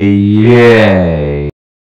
Yeah.